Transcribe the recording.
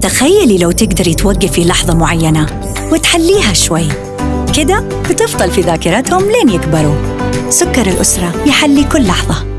تخيلي لو تقدري توقفي لحظة معينة وتحليها شوي. كده بتفضل في ذاكرتهم لين يكبروا. سكر الأسرة يحلي كل لحظة.